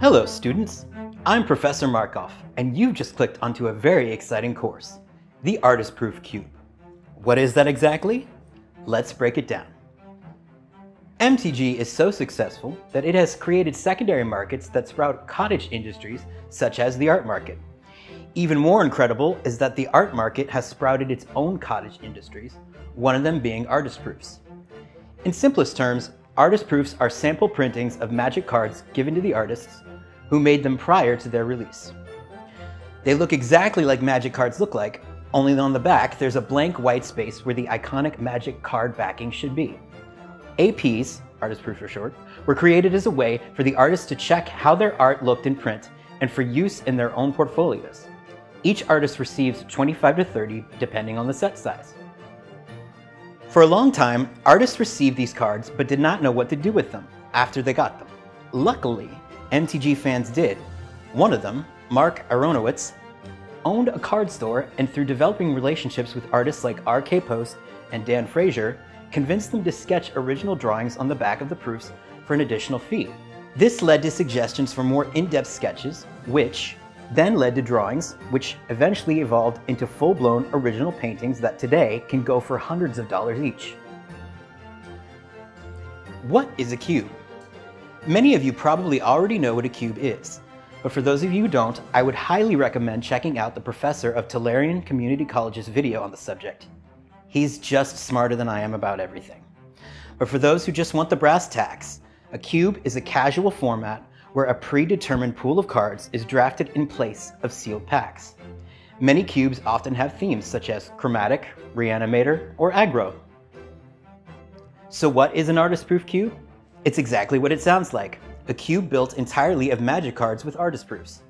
Hello students, I'm Professor Markov and you've just clicked onto a very exciting course, the Artist Proof Cube. What is that exactly? Let's break it down. MTG is so successful that it has created secondary markets that sprout cottage industries such as the art market. Even more incredible is that the art market has sprouted its own cottage industries, one of them being artist proofs. In simplest terms, artist proofs are sample printings of magic cards given to the artists who made them prior to their release. They look exactly like magic cards look like, only on the back there's a blank white space where the iconic magic card backing should be. APs, artist proof for short, were created as a way for the artists to check how their art looked in print and for use in their own portfolios. Each artist receives 25 to 30 depending on the set size. For a long time, artists received these cards but did not know what to do with them after they got them. Luckily, MTG fans did. One of them, Mark Aronowitz, owned a card store and through developing relationships with artists like RK Post and Dan Frazier, convinced them to sketch original drawings on the back of the proofs for an additional fee. This led to suggestions for more in-depth sketches, which then led to drawings, which eventually evolved into full-blown original paintings that today can go for hundreds of dollars each. What is a cube? Many of you probably already know what a cube is, but for those of you who don't, I would highly recommend checking out the professor of Tolarian Community College's video on the subject. He's just smarter than I am about everything. But for those who just want the brass tacks, a cube is a casual format where a predetermined pool of cards is drafted in place of sealed packs. Many cubes often have themes such as chromatic, reanimator, or aggro. So what is an artist-proof cube? It's exactly what it sounds like, a cube built entirely of magic cards with artist proofs.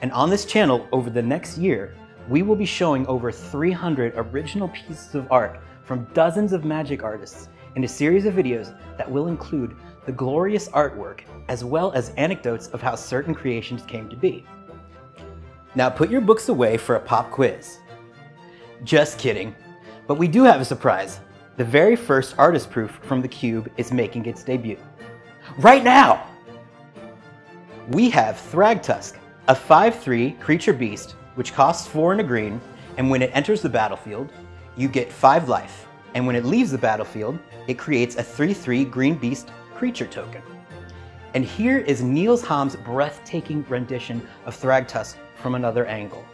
And on this channel, over the next year, we will be showing over 300 original pieces of art from dozens of magic artists in a series of videos that will include the glorious artwork as well as anecdotes of how certain creations came to be. Now put your books away for a pop quiz. Just kidding, but we do have a surprise. The very first artist proof from the cube is making its debut. Right now! We have Thragtusk, a 5-3 creature beast which costs 4 and a green, and when it enters the battlefield, you get 5 life, and when it leaves the battlefield, it creates a 3-3 green beast creature token. And here is Nils Hamm's breathtaking rendition of Thragtusk from another angle.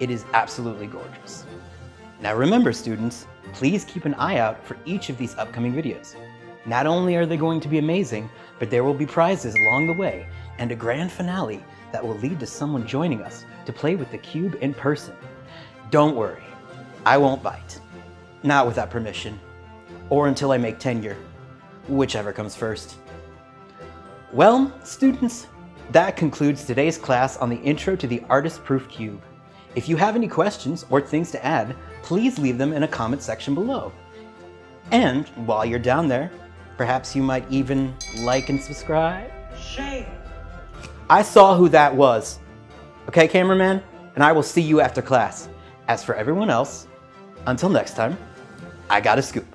It is absolutely gorgeous. Now remember students, please keep an eye out for each of these upcoming videos. Not only are they going to be amazing, but there will be prizes along the way and a grand finale that will lead to someone joining us to play with the cube in person. Don't worry, I won't bite. Not without permission. Or until I make tenure. Whichever comes first. Well, students, that concludes today's class on the intro to the Artist Proof Cube. If you have any questions or things to add, please leave them in a comment section below. And while you're down there, perhaps you might even like and subscribe? Shame! I saw who that was. Okay, cameraman? And I will see you after class. As for everyone else, until next time, I got a scoop.